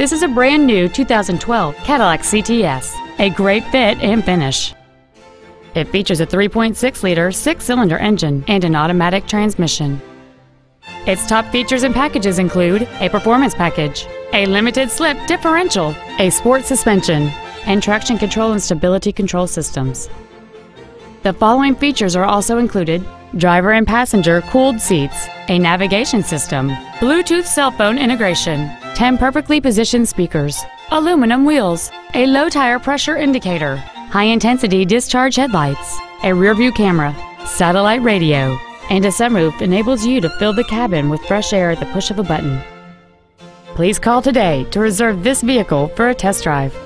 This is a brand new 2012 Cadillac CTS, a great fit and finish. It features a 3.6 liter six cylinder engine and an automatic transmission. Its top features and packages include a performance package, a limited slip differential, a sport suspension, and traction control and stability control systems. The following features are also included driver and passenger cooled seats, a navigation system, Bluetooth cell phone integration, 10 perfectly positioned speakers, aluminum wheels, a low tire pressure indicator, high intensity discharge headlights, a rear view camera, satellite radio, and a sunroof enables you to fill the cabin with fresh air at the push of a button. Please call today to reserve this vehicle for a test drive.